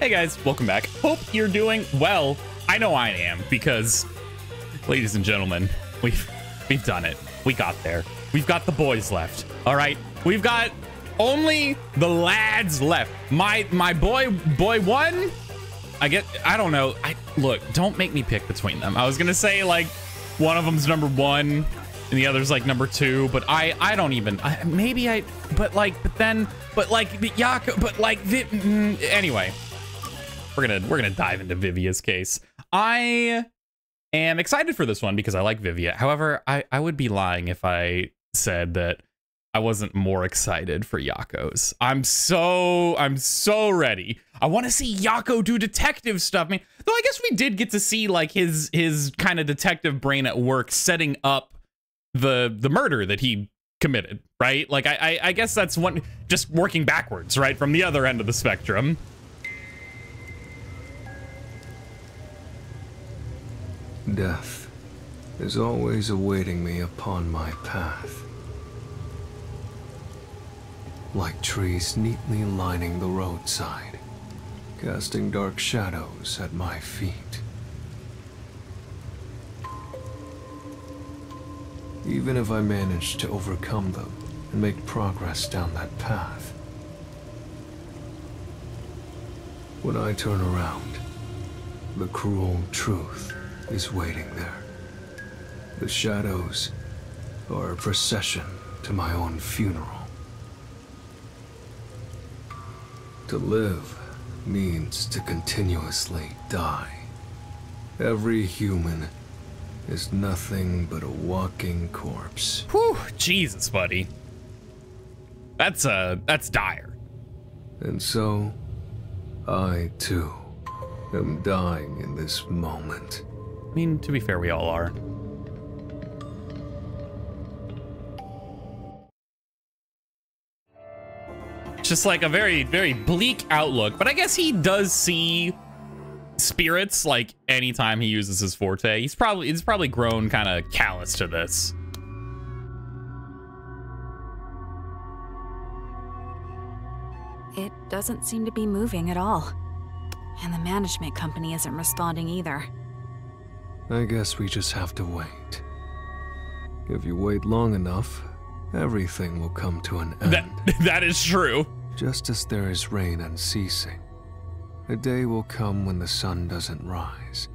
Hey guys, welcome back. Hope you're doing well. I know I am because, ladies and gentlemen, we've we've done it. We got there. We've got the boys left. All right, we've got only the lads left. My my boy boy one. I get. I don't know. I look. Don't make me pick between them. I was gonna say like one of them's number one and the other's like number two but i i don't even I, maybe i but like but then but like Yako, but like mm, anyway we're gonna we're gonna dive into Vivia's case. I am excited for this one because I like Vivia. However, I I would be lying if I said that I wasn't more excited for Yako's. I'm so I'm so ready. I want to see Yako do detective stuff. I mean, though I guess we did get to see like his his kind of detective brain at work setting up the the murder that he committed, right? Like I, I I guess that's one just working backwards, right, from the other end of the spectrum. Death is always awaiting me upon my path. Like trees neatly lining the roadside, casting dark shadows at my feet. Even if I manage to overcome them and make progress down that path, when I turn around, the cruel truth is waiting there. The shadows are a procession to my own funeral. To live means to continuously die. Every human is nothing but a walking corpse. Whew, Jesus, buddy. That's, uh, that's dire. And so, I too am dying in this moment. I mean, to be fair, we all are. Just like a very, very bleak outlook, but I guess he does see spirits like anytime he uses his forte. He's probably he's probably grown kind of callous to this. It doesn't seem to be moving at all. And the management company isn't responding either. I guess we just have to wait. If you wait long enough, everything will come to an end. That, that is true. Just as there is rain unceasing, a day will come when the sun doesn't rise,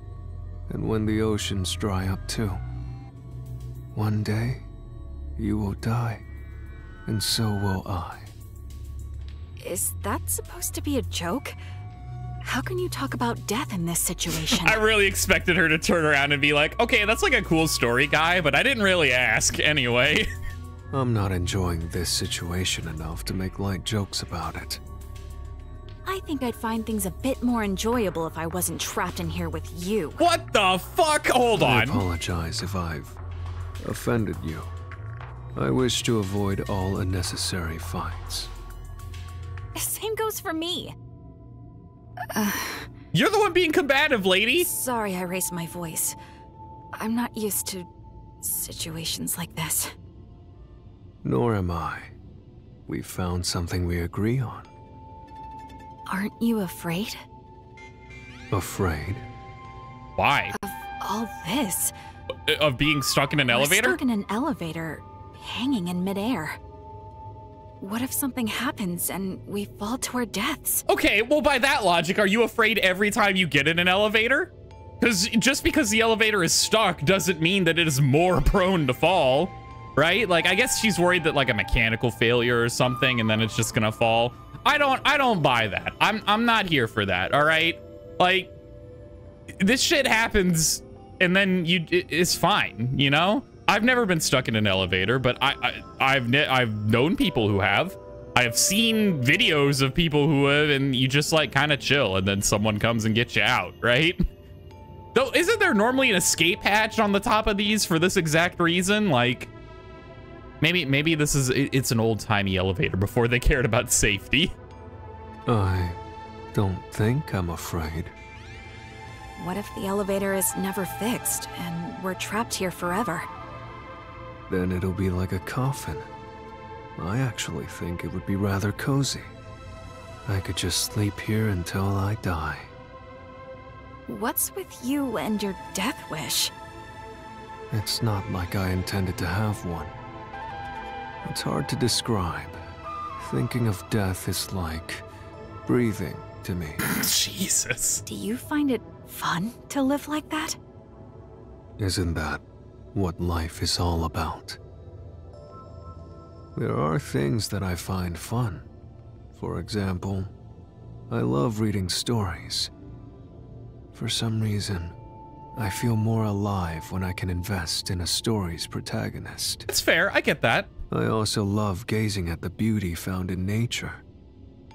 and when the oceans dry up too. One day, you will die, and so will I. Is that supposed to be a joke? How can you talk about death in this situation? I really expected her to turn around and be like, okay, that's like a cool story, guy, but I didn't really ask anyway. I'm not enjoying this situation enough to make light jokes about it. I think I'd find things a bit more enjoyable if I wasn't trapped in here with you. What the fuck? Hold on. I apologize if I've offended you. I wish to avoid all unnecessary fights. Same goes for me. You're the one being combative, lady. Sorry I raised my voice. I'm not used to situations like this. Nor am I. We found something we agree on. Aren't you afraid Afraid? Why? of all this? Uh, of being stuck in an We're elevator? stuck in an elevator, hanging in midair. What if something happens and we fall to our deaths? Okay, well, by that logic, are you afraid every time you get in an elevator? Because just because the elevator is stuck doesn't mean that it is more prone to fall, right? Like, I guess she's worried that like a mechanical failure or something, and then it's just gonna fall. I don't, I don't buy that. I'm, I'm not here for that. All right, like, this shit happens, and then you, it, it's fine, you know. I've never been stuck in an elevator, but I, I I've I've known people who have. I have seen videos of people who have, and you just like kind of chill, and then someone comes and gets you out, right? Though, isn't there normally an escape hatch on the top of these for this exact reason? Like, maybe maybe this is it's an old timey elevator before they cared about safety. I don't think I'm afraid. What if the elevator is never fixed and we're trapped here forever? Then it'll be like a coffin. I actually think it would be rather cozy. I could just sleep here until I die. What's with you and your death wish? It's not like I intended to have one. It's hard to describe. Thinking of death is like breathing to me. Jesus. Do you find it fun to live like that? Isn't that what life is all about? There are things that I find fun. For example, I love reading stories. For some reason, I feel more alive when I can invest in a story's protagonist. It's fair. I get that. I also love gazing at the beauty found in nature.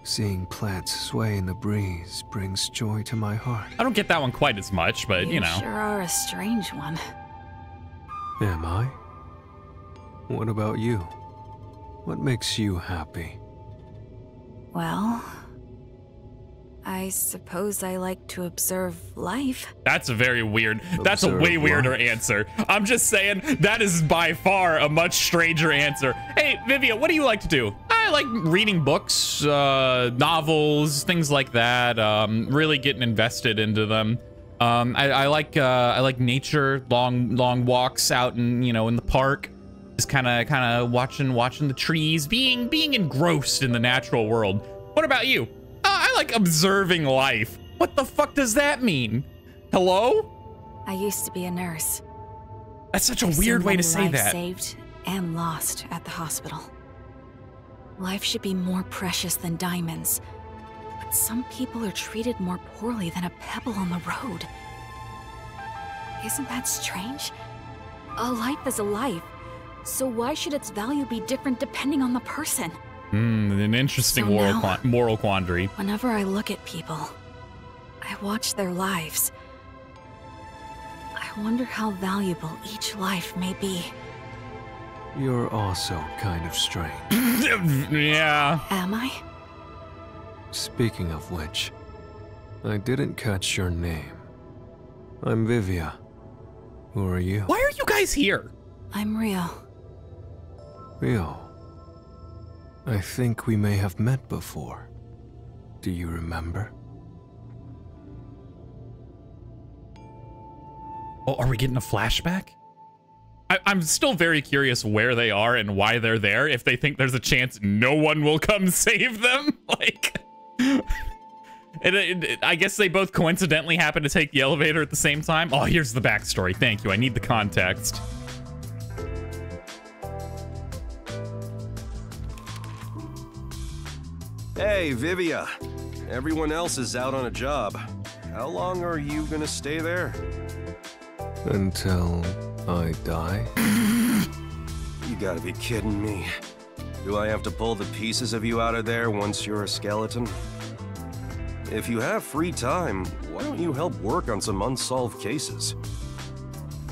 Seeing plants sway in the breeze brings joy to my heart. I don't get that one quite as much, but you, know. sure are a strange one. Am I? What about you? What makes you happy? Well, I suppose I like to observe life. That's a very weird. That's a way weirder life. answer. I'm just saying that is by far a much stranger answer. Hey, Vivian, what do you like to do? I like reading books, uh, novels, things like that. Um, really getting invested into them. Um, I, I like uh, I like nature, long long walks out in you know in the park, just kind of kind of watching watching the trees, being being engrossed in the natural world. What about you? Uh, I like observing life. What the fuck does that mean? Hello? I used to be a nurse. That's such a I've weird way to say that. Saved and lost at the hospital. Life should be more precious than diamonds, but some people are treated more poorly than a pebble on the road. Isn't that strange? A life is a life, so why should its value be different depending on the person? Hmm, an interesting So moral, now- quan- moral quandary. Whenever I look at people, I watch their lives. I wonder how valuable each life may be. You're also kind of strange. yeah. Am I? Speaking of which, I didn't catch your name. I'm Vivia. Who are you? Why are you guys here? I'm real. Rio. I think we may have met before. Do you remember? Oh, are we getting a flashback? I, I'm still very curious where they are and why they're there. If they think there's a chance no one will come save them, like, and uh, it, it- uh, I guess they both coincidentally happen to take the elevator at the same time. Oh, here's the backstory. Thank you. I need the context. Hey, Vivia. Everyone else is out on a job. How long are you gonna stay there? Until I die? You gotta be kidding me. Do I have to pull the pieces of you out of there once you're a skeleton? If you have free time, why don't you help work on some unsolved cases?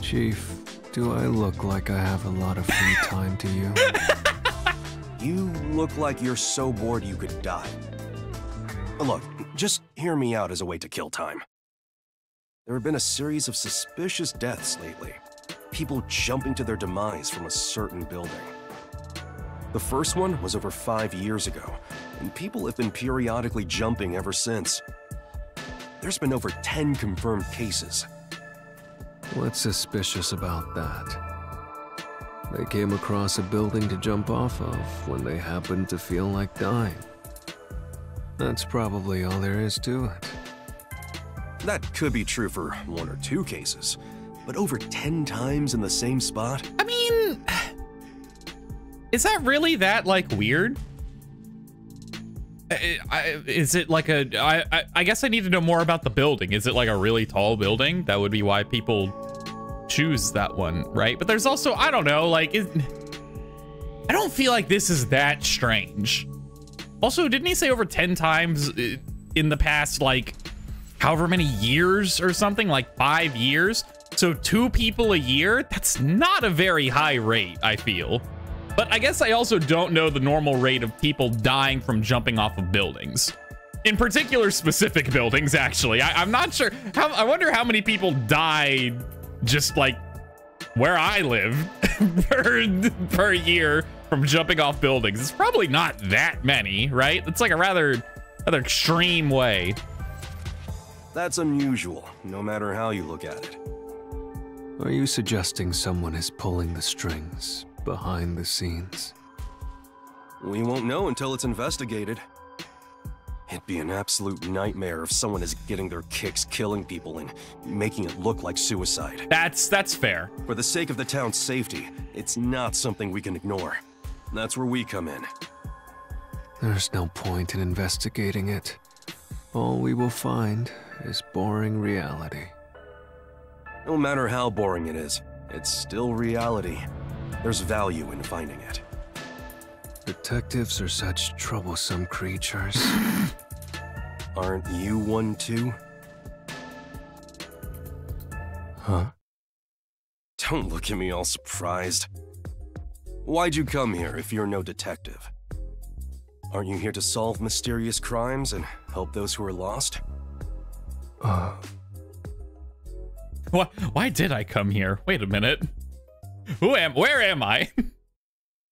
Chief, do I look like I have a lot of free time to you? You look like you're so bored you could die. Look, just hear me out as a way to kill time. There have been a series of suspicious deaths lately. People jumping to their demise from a certain building. The first one was over five years ago, and people have been periodically jumping ever since. There's been over 10 confirmed cases. What's suspicious about that? They came across a building to jump off of when they happened to feel like dying. That's probably all there is to it. That could be true for one or two cases, but over 10 times in the same spot? I mean, is that really that like weird? I, I- is it like a? I, I guess I need to know more about the building. Is it like a really tall building? That would be why people choose that one, right? But there's also I don't know, like I don't feel like this is that strange. Also, didn't he say over ten times uh, in the past like however many years or something, like five years? So two people a year? That's not a very high rate, I feel. But I guess I also don't know the normal rate of people dying from jumping off of buildings. In particular, specific buildings, actually. I, I'm not sure. How, I wonder how many people died just like where I live per, per year from jumping off buildings. It's probably not that many, right? It's like a rather Another extreme way. That's unusual, no matter how you look at it. Are you suggesting someone is pulling the strings behind the scenes? We won't know until it's investigated. It'd be an absolute nightmare if someone is getting their kicks killing people and making it look like suicide. That's that's fair. For the sake of the town's safety, it's not something we can ignore. That's where we come in. There's no point in investigating it. All we will find is boring reality. No matter how boring it is, it's still reality. There's value in finding it. Detectives are such troublesome creatures. Aren't you one too? huh? Don't look at me all surprised. Why'd you come here if you're no detective? Aren't you here to solve mysterious crimes and help those who are lost? Uh, Why, why did I come here? Wait a minute. Who am? Where am I?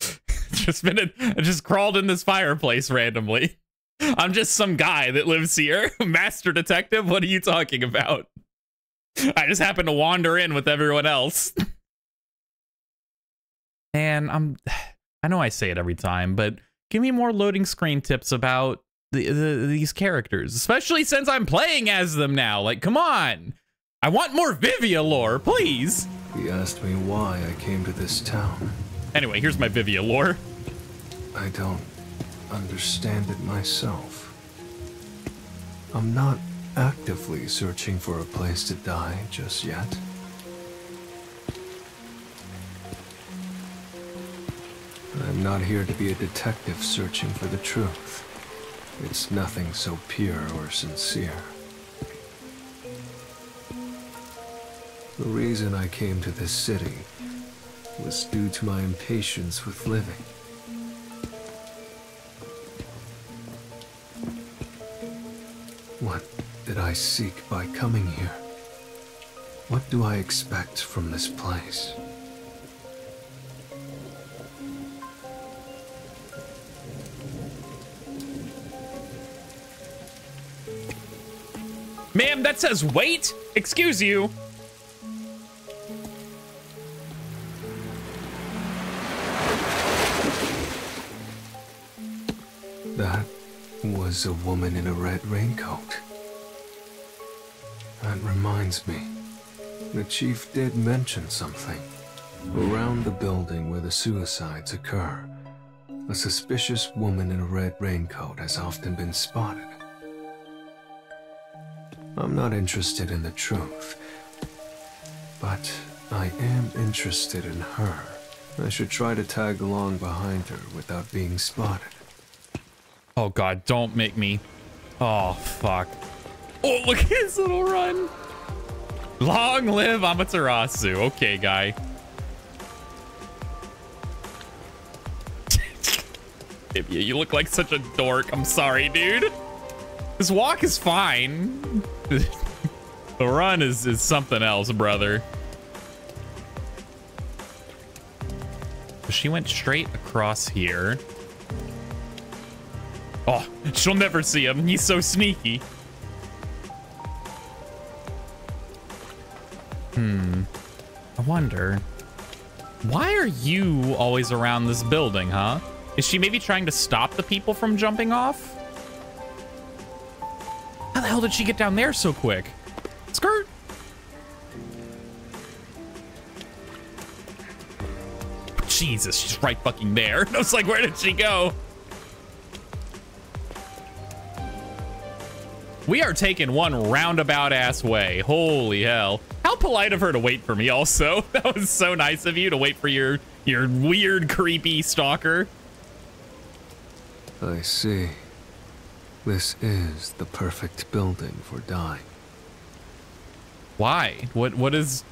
just been in, I just crawled in this fireplace randomly. I'm just some guy that lives here. Master detective. What are you talking about? I just happened to wander in with everyone else. And I'm. I know I say it every time, but give me more loading screen tips about the, the, these characters, especially since I'm playing as them now. Like, come on. I want more Vivia lore, please. he asked me why I came to this town. Anyway, here's my Vivia lore. I don't understand it myself. I'm not actively searching for a place to die just yet. I'm not here to be a detective searching for the truth. It's nothing so pure or sincere. The reason I came to this city was due to my impatience with living. What did I seek by coming here? What do I expect from this place? Ma'am, that says wait. Excuse you. Woman in a red raincoat. That reminds me. The chief did mention something. Around the building where the suicides occur, a suspicious woman in a red raincoat has often been spotted. I'm not interested in the truth, but I am interested in her. I should try to tag along behind her without being spotted. Oh god, don't make me. Oh fuck. Oh look at his little run. Long live Amaterasu. Okay, guy. You look like such a dork. I'm sorry, dude. His walk is fine. the run is, is something else, brother. She went straight across here. Oh, she'll never see him. He's so sneaky. Hmm. I wonder. Why are you always around this building, huh? Is she maybe trying to stop the people from jumping off? How the hell did she get down there so quick? Skirt. Jesus, she's right fucking there. I was like, where did she go? We are taking one roundabout ass way. Holy hell. How polite of her to wait for me also. That was so nice of you to wait for your your weird creepy stalker. I see. This is the perfect building for dying. Why? What what is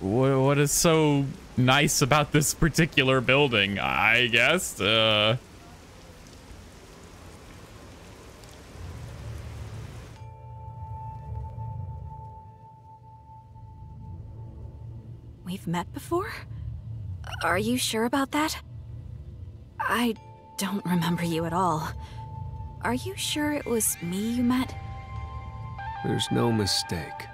what, what is so nice about this particular building? I guess. Uh We've met before? Are you sure about that? I don't remember you at all. are you sure it was me you met? There's no mistake.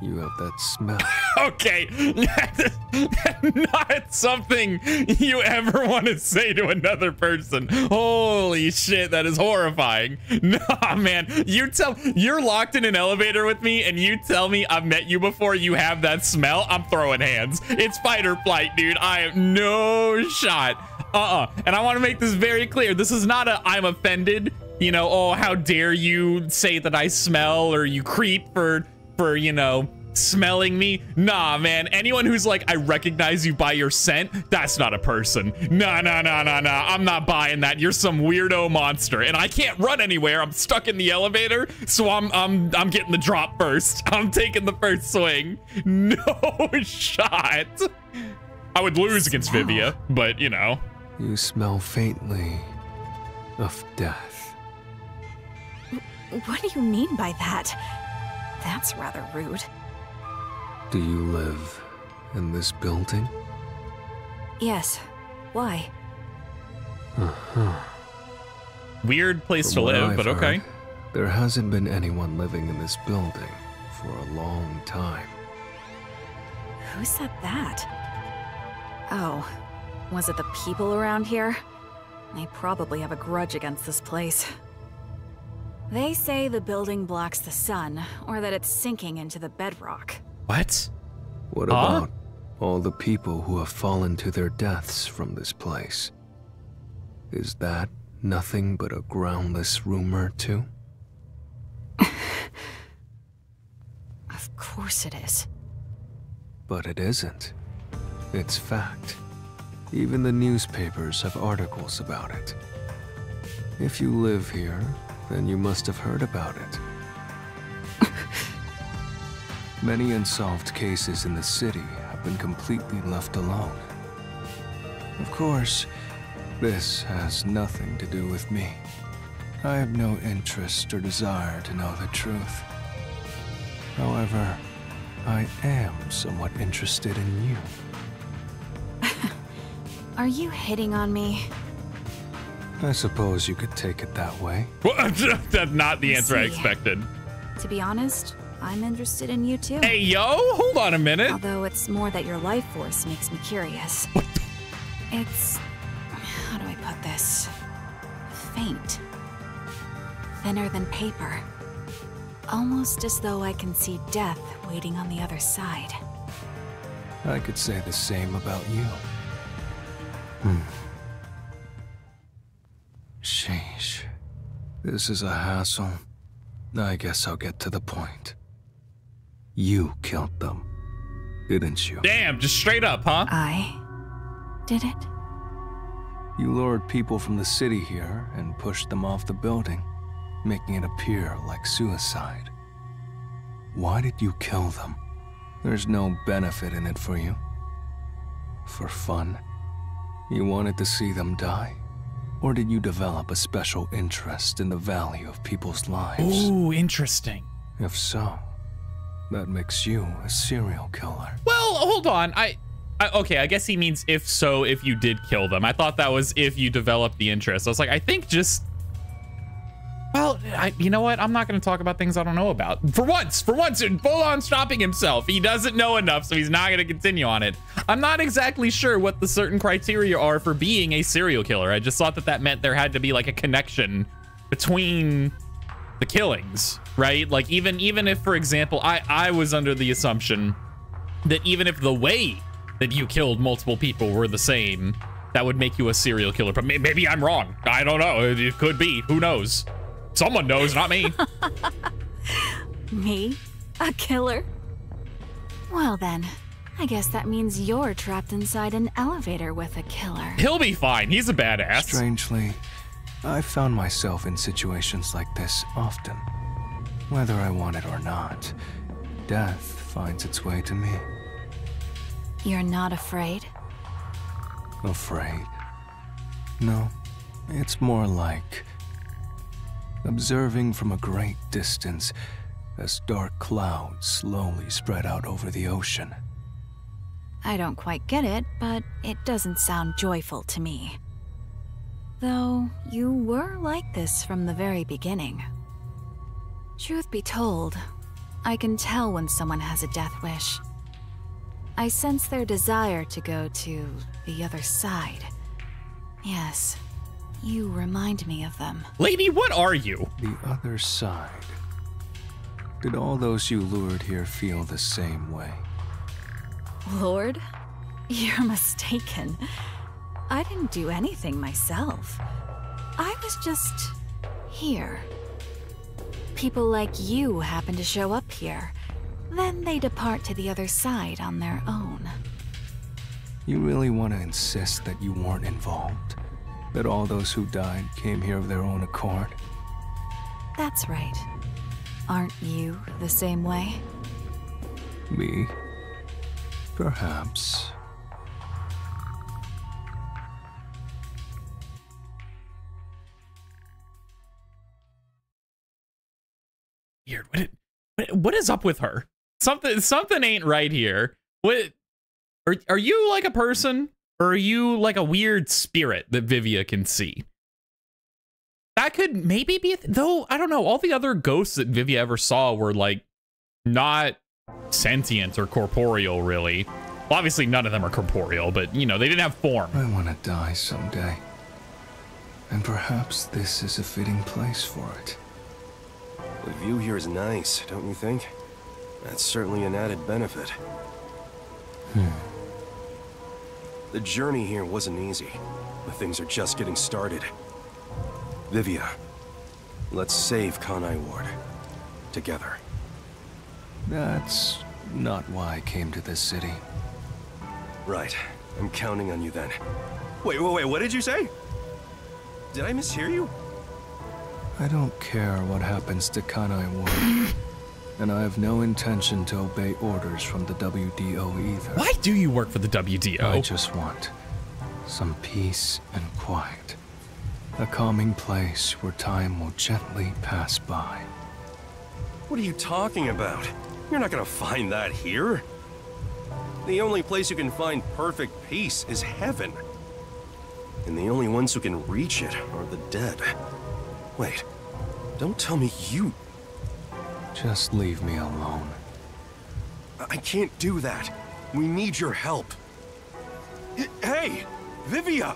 You have that smell. okay, not something you ever want to say to another person. Holy shit, that is horrifying. Nah, man, you tell you're locked in an elevator with me, and you tell me I've met you before. You have that smell. I'm throwing hands. It's fight or flight, dude. I have no shot. Uh-uh. And I want to make this very clear. This is not a I'm offended. You know, oh, how dare you say that I smell or you creep for for, you know, smelling me. Nah, man. Anyone who's like, I recognize you by your scent, that's not a person. Nah, nah, nah, nah, nah. I'm not buying that. You're some weirdo monster. And I can't run anywhere. I'm stuck in the elevator, so I'm I'm I'm getting the drop first. I'm taking the first swing. No shot. I would lose against Vivia, but you know. You smell faintly of death. What do you mean by that? That's rather rude. Do you live in this building? Yes. Why? Uh-huh. Weird place From to live, I've but okay. heard, there hasn't been anyone living in this building for a long time. Who said that? Oh, was it the people around here? They probably have a grudge against this place. They say the building blocks the sun, or that it's sinking into the bedrock. What? What Huh? about all the people who have fallen to their deaths from this place? Is that nothing but a groundless rumor, too? Of course it is. But it isn't. It's fact. Even the newspapers have articles about it. If you live here, then you must have heard about it. Many unsolved cases in the city have been completely left alone. Of course, this has nothing to do with me. I have no interest or desire to know the truth. However, I am somewhat interested in you. Are you hitting on me? I suppose you could take it that way. Well, That's not the answer I expected. To be honest, I'm interested in you too. Hey, yo, hold on a minute. Although it's more that your life force makes me curious. It's. How do I put this? Faint. Thinner than paper. Almost as though I can see death waiting on the other side. I could say the same about you. Hmm. Sheesh. This is a hassle. I guess I'll get to the point. You killed them, didn't you? Damn, just straight up, huh? I. did it? You lured people from the city here and pushed them off the building, making it appear like suicide. Why did you kill them? There's no benefit in it for you. For fun? You wanted to see them die? Or did you develop a special interest in the value of people's lives? Ooh, interesting. If so, that makes you a serial killer. Well, hold on. I, I okay, I guess he means if so, if you did kill them. I thought that was if you developed the interest. I was like, I think just. Well, I, you know what? I'm not going to talk about things I don't know about. For once, for once, full on stopping himself. He doesn't know enough, so he's not going to continue on it. I'm not exactly sure what the certain criteria are for being a serial killer. I just thought that that meant there had to be like a connection between the killings, right? Like even even if, for example, I I was under the assumption that even if the way that you killed multiple people were the same, that would make you a serial killer. But may- maybe I'm wrong. I don't know. It, it could be. Who knows? Someone knows, not me. Me? A killer? Well then, I guess that means you're trapped inside an elevator with a killer. He'll be fine. He's a badass. Strangely, I found myself in situations like this often. Whether I want it or not, death finds its way to me. You're not afraid? Afraid? No, it's more like observing from a great distance as dark clouds slowly spread out over the ocean. I don't quite get it, but it doesn't sound joyful to me. Though you were like this from the very beginning. Truth be told, I can tell when someone has a death wish. I sense their desire to go to the other side. Yes, you remind me of them. Lady, what are you? The other side. Did all those you lured here feel the same way? Lord? You're mistaken. I didn't do anything myself. I was just here. People like you happen to show up here. Then they depart to the other side on their own. You really want to insist that you weren't involved? That all those who died came here of their own accord? That's right. Aren't you the same way? Me? Perhaps. What, is up with her? Something something ain't right here. What are are you like a person? Or are you like a weird spirit that Vivia can see? That could maybe be, though, I don't know. All the other ghosts that Vivia ever saw were like not sentient or corporeal, really. Well, obviously, none of them are corporeal, but you know, they didn't have form. I want to die someday. And perhaps this is a fitting place for it. The view here is nice, don't you think? That's certainly an added benefit. Hmm. The journey here wasn't easy, but things are just getting started. Vivia, let's save Kanai Ward. Together. That's not why I came to this city. Right. I'm counting on you then. Wait, wait, wait, what did you say? Did I mishear you? I don't care what happens to Kanai Ward. and I have no intention to obey orders from the WDO either. Why do you work for the WDO? I just want some peace and quiet. A calming place where time will gently pass by. What are you talking about? You're not gonna find that here. The only place you can find perfect peace is heaven. And the only ones who can reach it are the dead. Wait, don't tell me you just leave me alone. I can't do that. We need your help. Hey! Vivia!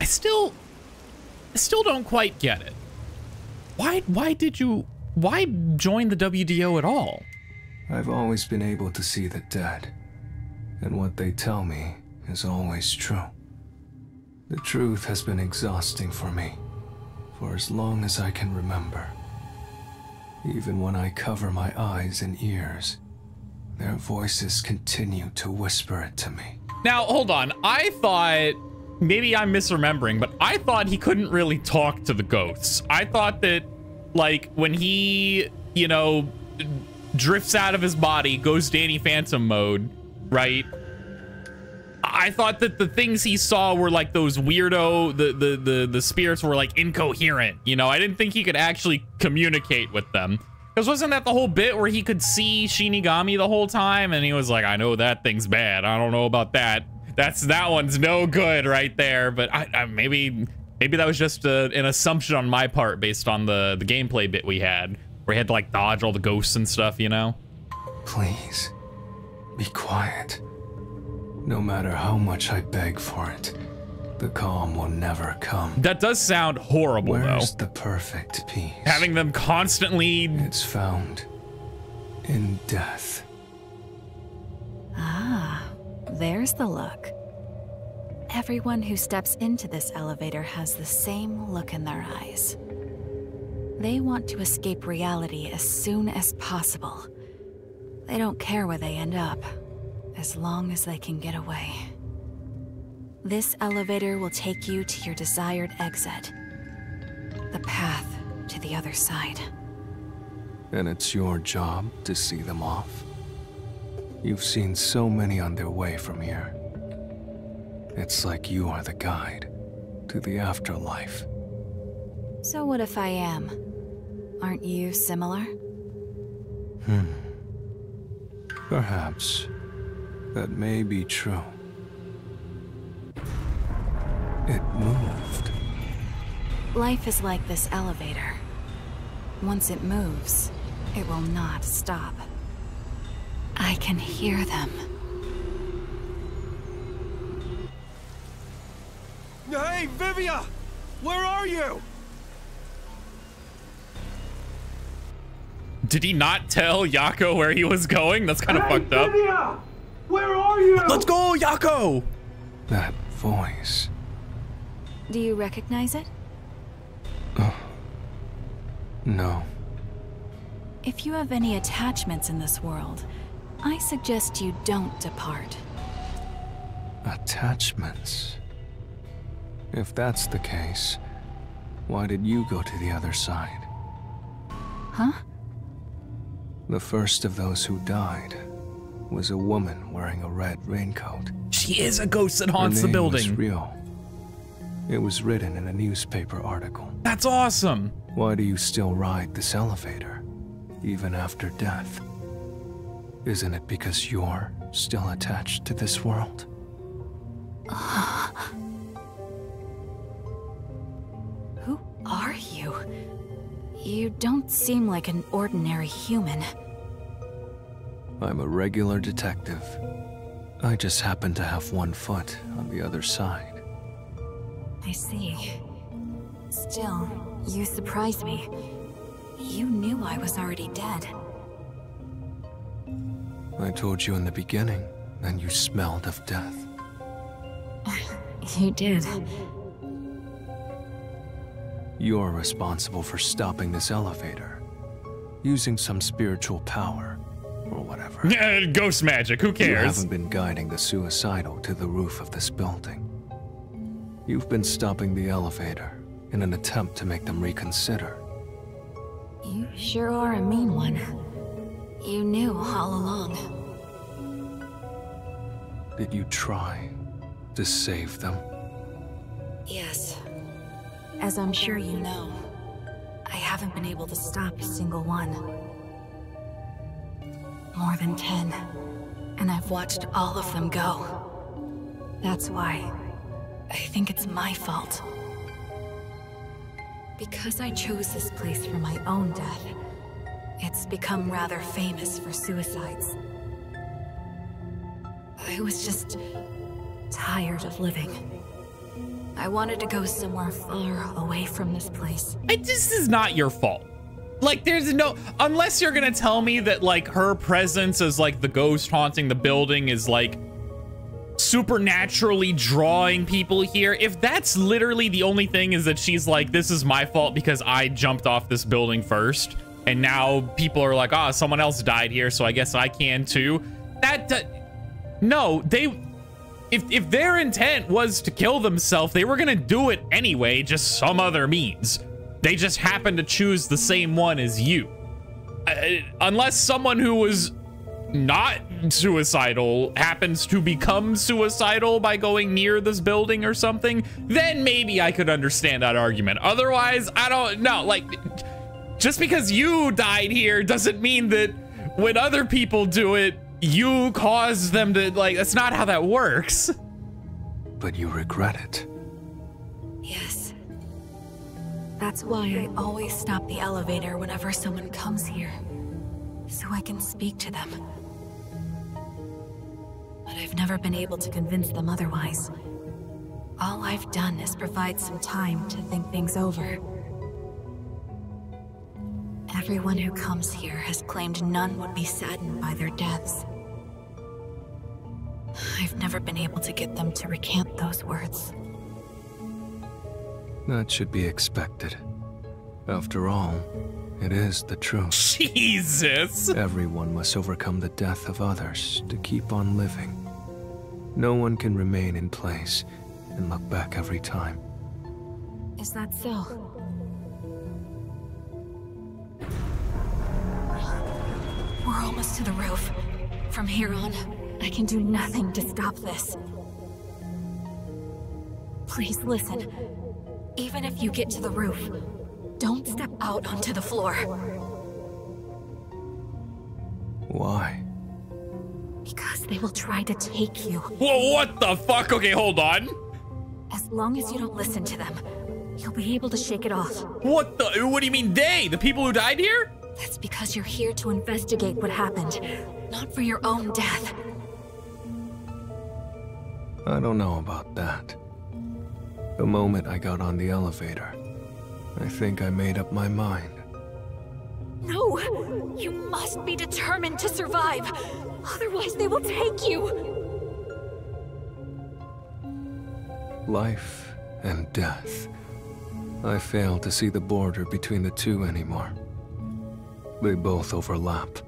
I still... I still don't quite get it. Why, why did you... Why join the WDO at all? I've always been able to see the dead, and what they tell me is always true. The truth has been exhausting for me, for as long as I can remember. Even when I cover my eyes and ears, their voices continue to whisper it to me. Now, hold on. I thought, maybe I'm misremembering, but I thought he couldn't really talk to the ghosts. I thought that, like, when he, you know, drifts out of his body, goes Danny Phantom mode, right? I thought that the things he saw were like those weirdo, the, the, the, the spirits were like incoherent, you know? I didn't think he could actually communicate with them. Because wasn't that the whole bit where he could see Shinigami the whole time? And he was like, I know that thing's bad. I don't know about that. That's, that one's no good right there. But I, I maybe, maybe that was just a, an assumption on my part based on the, the gameplay bit we had. Where he had to like dodge all the ghosts and stuff, you know? Please, be quiet. No matter how much I beg for it, the calm will never come. That does sound horrible, Where's though. the perfect peace? Having them constantly... It's found in death. Ah, there's the look. Everyone who steps into this elevator has the same look in their eyes. They want to escape reality as soon as possible. They don't care where they end up, as long as they can get away. This elevator will take you to your desired exit. The path to the other side. And it's your job to see them off? You've seen so many on their way from here. It's like you are the guide to the afterlife. So what if I am? Aren't you similar? Hmm. Perhaps. That may be true. It moved. Life is like this elevator. Once it moves, it will not stop. I can hear them. Hey, Vivia! Where are you? Did he not tell Yako where he was going? That's kind of hey, fucked up. Vivia! Where are you? Let's go, Yako! That voice. Do you recognize it? Oh. No. If you have any attachments in this world, I suggest you don't depart. Attachments? If that's the case, why did you go to the other side? Huh? The first of those who died was a woman wearing a red raincoat. She is a ghost that haunts the building. Was real. It was written in a newspaper article. That's awesome. Why do you still ride this elevator, even after death? Isn't it because you're still attached to this world? Who are you? You don't seem like an ordinary human. I'm a regular detective. I just happen to have one foot on the other side. I see. Still, you surprise me. You knew I was already dead. I told you in the beginning, and you smelled of death. you did. You're responsible for stopping this elevator. Using some spiritual power, or whatever. Eh, ghost magic, who cares? You haven't been guiding the suicidal to the roof of this building. You've been stopping the elevator in an attempt to make them reconsider. You sure are a mean one. You knew all along. Did you try to save them? Yes. As I'm sure you know, I haven't been able to stop a single one. More than ten. And I've watched all of them go. That's why I think it's my fault. Because I chose this place for my own death, it's become rather famous for suicides. I was just tired of living. I wanted to go somewhere far away from this place. I, this is not your fault. Like, there's no, unless you're gonna tell me that, like, her presence as, like, the ghost haunting the building is, like, supernaturally drawing people here. If that's literally the only thing is that she's like, this is my fault because I jumped off this building first. And now people are like, oh, someone else died here, so I guess I can too. That, uh, no, they, if, if their intent was to kill themselves, they were gonna do it anyway, just some other means. They just happened to choose the same one as you. Uh, unless someone who was not suicidal happens to become suicidal by going near this building or something, then maybe I could understand that argument. Otherwise, I don't know. Like, just because you died here doesn't mean that when other people do it, you cause them to, like, that's not how that works. But you regret it. Yes. That's why I always stop the elevator whenever someone comes here. So I can speak to them. But I've never been able to convince them otherwise. All I've done is provide some time to think things over. Everyone who comes here has claimed none would be saddened by their deaths. I've never been able to get them to recant those words. That should be expected. After all, it is the truth. Jesus! Everyone must overcome the death of others to keep on living. No one can remain in place and look back every time. Is that so? We're almost to the roof. From here on, I can do nothing to stop this. Please listen. Even if you get to the roof, Don't step out onto the floor. Why? Because they will try to take you. Whoa, what the fuck? Okay, hold on. As long as you don't listen to them, you'll be able to shake it off. What the? What do you mean they? The people who died here? That's because you're here to investigate what happened, not for your own death. I don't know about that. The moment I got on the elevator, I think I made up my mind. No! You must be determined to survive! Otherwise, they will take you! Life and death. I fail to see the border between the two anymore. They both overlap.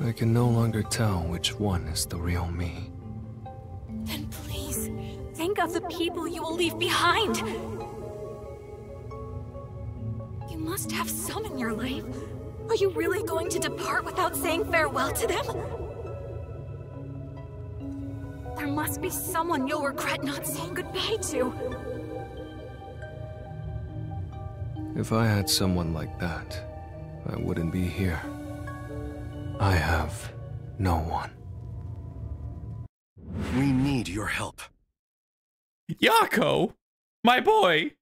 I can no longer tell which one is the real me. Then please, think of the people you will leave behind! You must have some in your life. Are you really going to depart without saying farewell to them? There must be someone you'll regret not saying goodbye to. If I had someone like that, I wouldn't be here. I have no one. We need your help. Yako, my boy.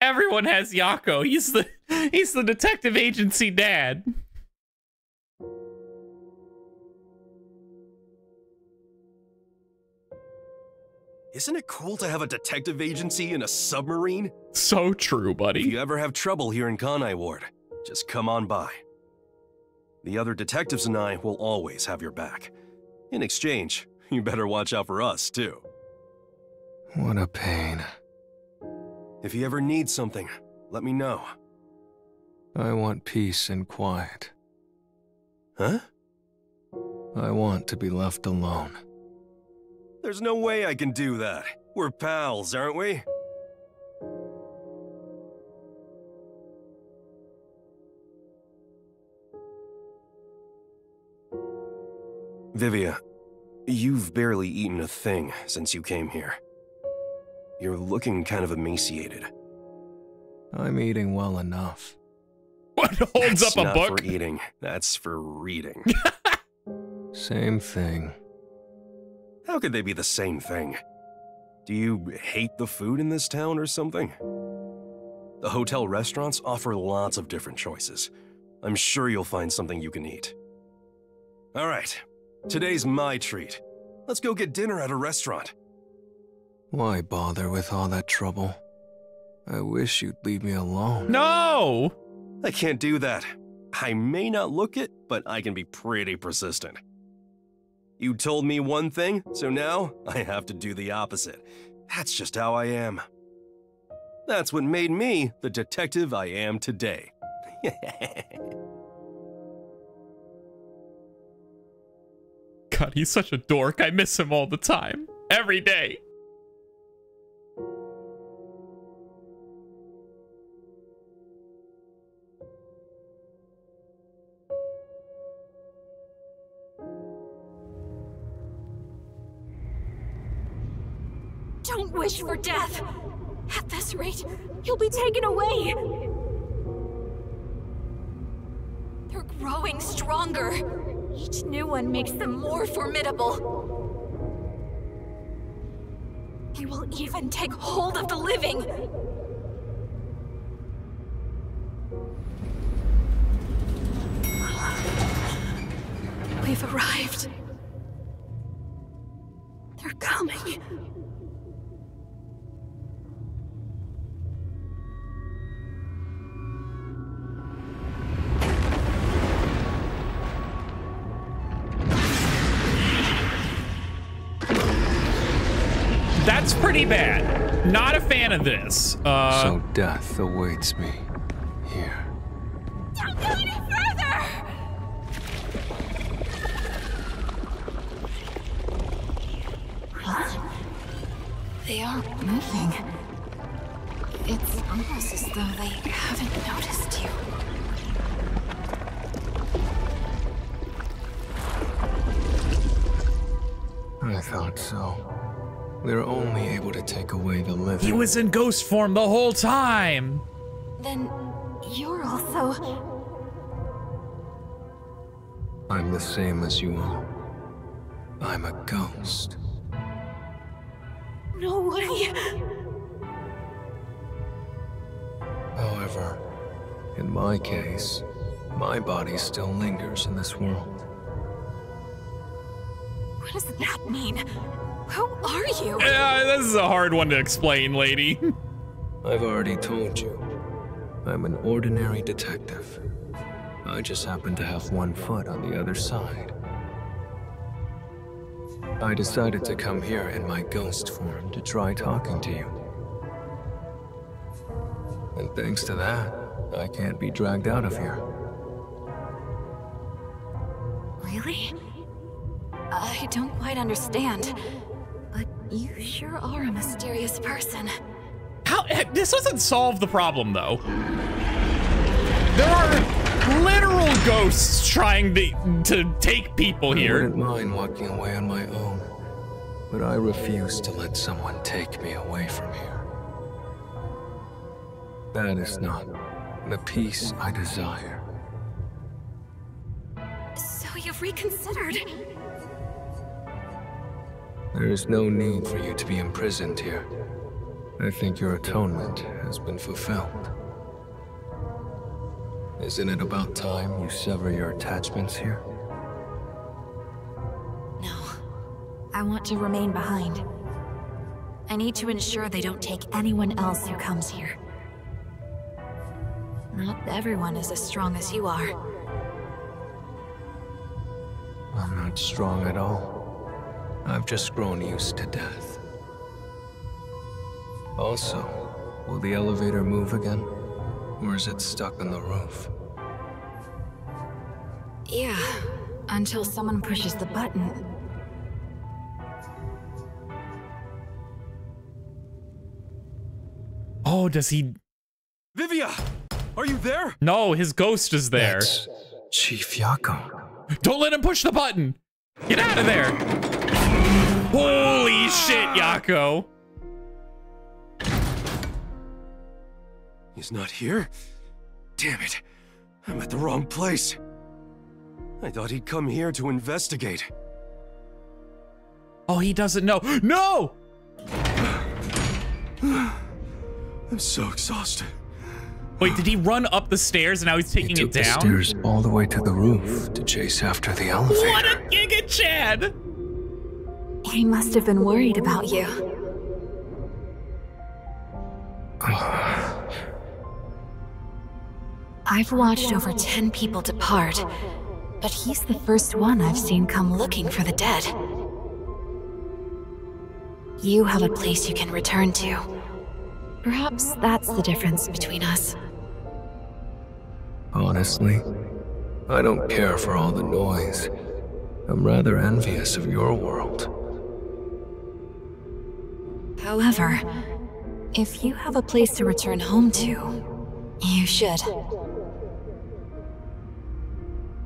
Everyone has Yako. He's the he's the detective agency dad. Isn't it cool to have a detective agency in a submarine? So true, buddy. If you ever have trouble here in Kanai Ward, just come on by. The other detectives and I will always have your back. In exchange, you better watch out for us, too. What a pain. If you ever need something, let me know. I want peace and quiet. Huh? I want to be left alone. There's no way I can do that. We're pals, aren't we? Vivia, you've barely eaten a thing since you came here. You're looking kind of emaciated. I'm eating well enough. What holds That's up a not book? for eating. That's for reading. Same thing. How could they be the same thing? Do you hate the food in this town or something? The hotel restaurants offer lots of different choices. I'm sure you'll find something you can eat. All right, today's my treat. Let's go get dinner at a restaurant. Why bother with all that trouble? I wish you'd leave me alone. No. I can't do that. I may not look it, but I can be pretty persistent. You told me one thing, so now I have to do the opposite. That's just how I am. That's what made me the detective I am today. God, he's such a dork. I miss him all the time. Every day. Wish for death! At this rate, you'll be taken away! They're growing stronger. Each new one makes them more formidable. They will even take hold of the living. We've arrived. They're coming. Pretty bad. Not a fan of this. Uh, so death awaits me here. Don't go any further! They aren't moving. Was in ghost form the whole time. Then you're also. I'm the same as you are. I'm a ghost. No way! However, in my case, my body still lingers in this world. What does that mean? Who are you? Yeah, this is a hard one to explain, lady. I've already told you. I'm an ordinary detective. I just happen to have one foot on the other side. I decided to come here in my ghost form to try talking to you. And thanks to that, I can't be dragged out of here. Really? I don't quite understand. But you sure are a mysterious person. How eh, this doesn't solve the problem though. There are literal ghosts trying to to take people here. I here. wouldn't mind walking away on my own, but I refuse to let someone take me away from here. That is not the peace I desire. So you've reconsidered? There is no need for you to be imprisoned here. I think your atonement has been fulfilled. Isn't it about time you sever your attachments here? No. I want to remain behind. I need to ensure they don't take anyone else who comes here. Not everyone is as strong as you are. I'm not strong at all. I've just grown used to death. Also, will the elevator move again? Or is it stuck on the roof? Yeah, until someone pushes the button. Oh, does he? Vivia! Are you there? No, his ghost is there. That's Chief Yako. Don't let him push the button. Get out of there. Holy shit, ah. Yako. He's not here? Damn it. I'm at the wrong place. I thought he'd come here to investigate. Oh, he doesn't know. No! I'm so exhausted. Wait, did he run up the stairs and now he's He taking took it the down? stairs all the way to the roof to chase after the elevator. What a giga Chad! He must have been worried about you. I've watched over 10 people depart, but he's the first one I've seen come looking for the dead. You have a place you can return to. Perhaps that's the difference between us. Honestly, I don't care for all the noise. I'm rather envious of your world. However, if you have a place to return home to, you should.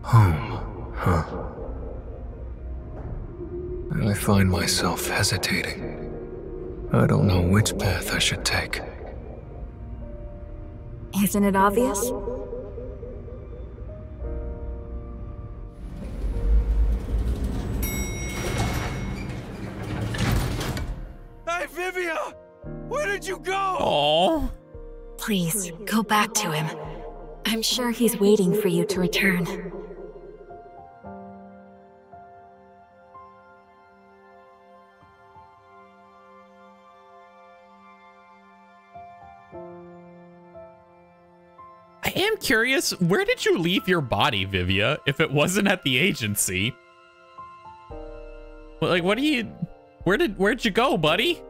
Home, huh? I find myself hesitating. I don't know which path I should take. Isn't it obvious? You go? Oh, Please, go back to him. I'm sure he's waiting for you to return. I am curious. Where did you leave your body, Vivia? If it wasn't at the agency, like, what do you? Where did where'd you go, buddy?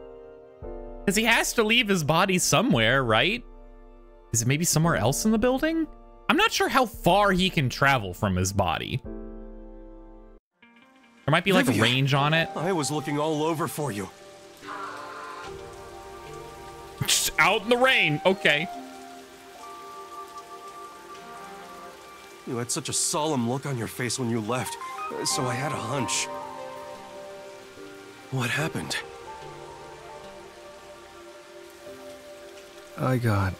Because he has to leave his body somewhere, right? Is it maybe somewhere else in the building? I'm not sure how far he can travel from his body. There might be like a range on it. I was looking all over for you. Just out in the rain. Okay. You had such a solemn look on your face when you left, so I had a hunch. What happened? I got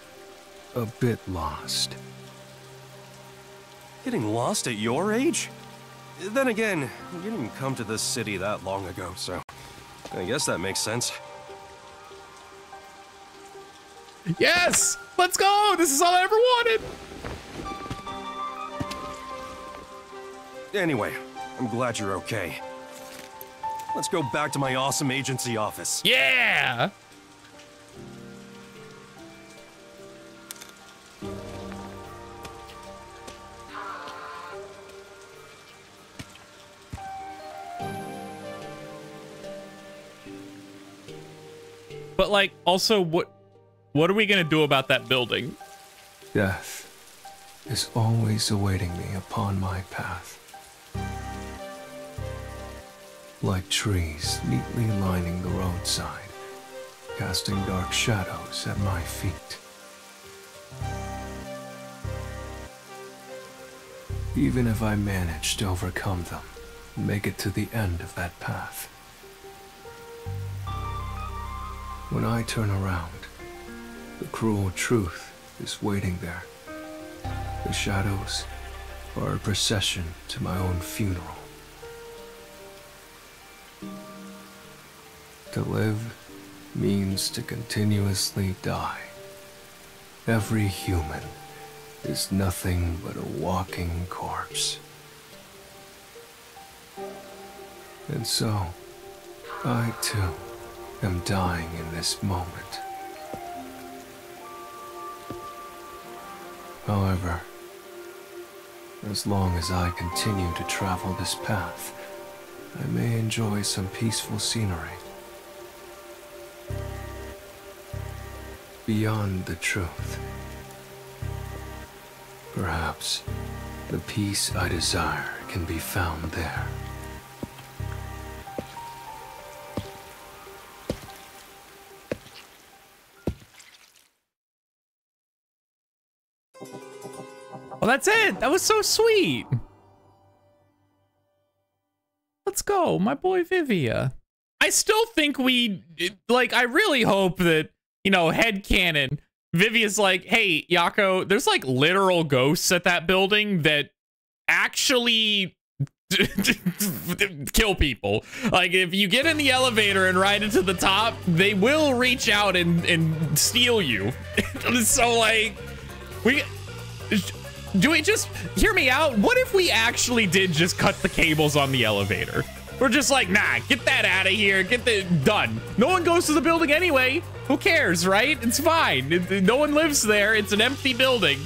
a bit lost. Getting lost at your age? Then again, you didn't come to this city that long ago, so I guess that makes sense. Yes! Let's go! This is all I ever wanted! Anyway, I'm glad you're okay. Let's go back to my awesome agency office. Yeah! But like, also, what what are we gonna do about that building? Death is always awaiting me upon my path. Like trees neatly lining the roadside, casting dark shadows at my feet. Even if I manage to overcome them make it to the end of that path, when I turn around, the cruel truth is waiting there. The shadows are a procession to my own funeral. To live means to continuously die. Every human is nothing but a walking corpse. And so, I too am dying in this moment. However, as long as I continue to travel this path, I may enjoy some peaceful scenery. Beyond the truth. Perhaps the peace I desire can be found there. Well, that's it. That was so sweet. Let's go, my boy Vivia. I still think we like. I really hope that you know head canon. Vivia's like, hey, Yako, there's like literal ghosts at that building that actually kill people. Like if you get in the elevator and ride it to the top, they will reach out and and steal you. so like we do we just hear me out? What if we actually did just cut the cables on the elevator? We're just like, nah, get that out of here. Get the done. No one goes to the building anyway. Who cares, right? It's fine. It- no one lives there. It's an empty building.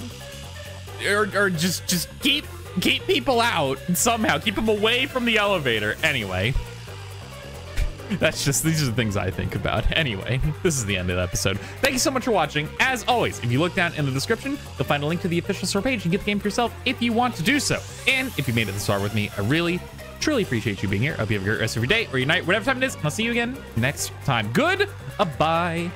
Or, or just just keep keep people out somehow. Keep them away from the elevator. Anyway. That's just, these are the things I think about. Anyway, this is the end of the episode. Thank you so much for watching. As always, if you look down in the description, you'll find a link to the official store page and get the game for yourself if you want to do so. And if you made it this far with me, I really, truly appreciate you being here. I hope you have a great rest of your day or your night, whatever time it is. And I'll see you again next time. Good. Bye.